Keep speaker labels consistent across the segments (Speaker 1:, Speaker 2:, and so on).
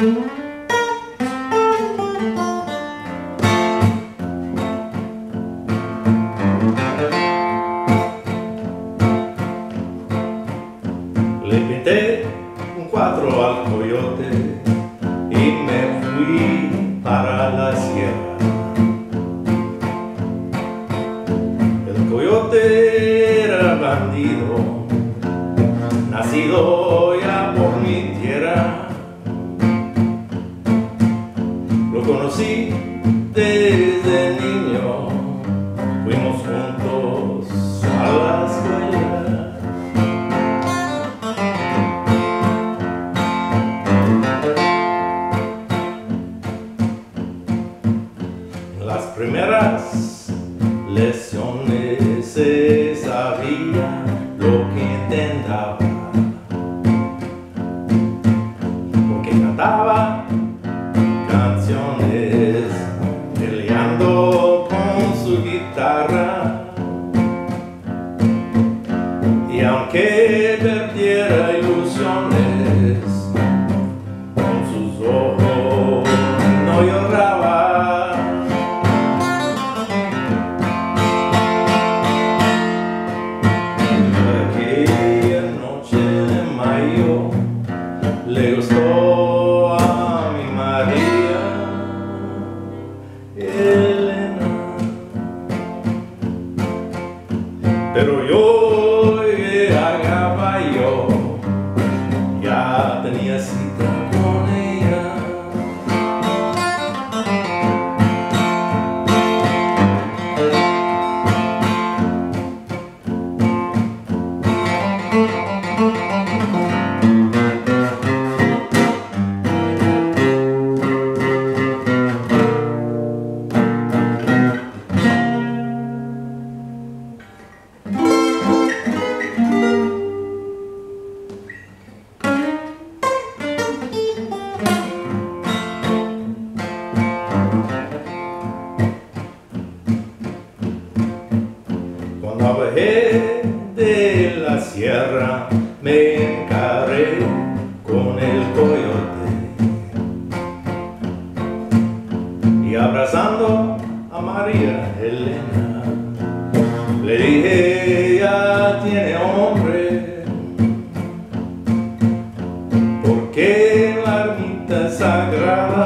Speaker 1: Le pinté un cuadro al coyote y me fui para la sierra. El coyote era bandido, nacido me encarré con el coyote. Y abrazando a María Elena le dije ya tiene hombre. Porque la ermita sagrada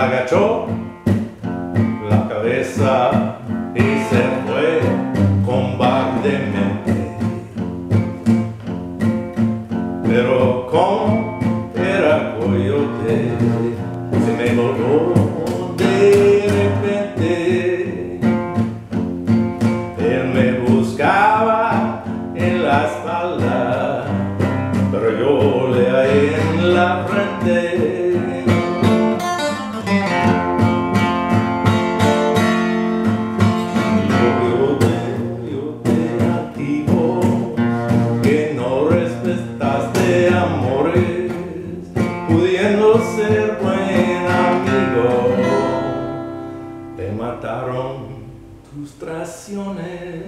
Speaker 1: agachó la cabeza y se fue con cobardemente. Pero con era coyote. frustraciones.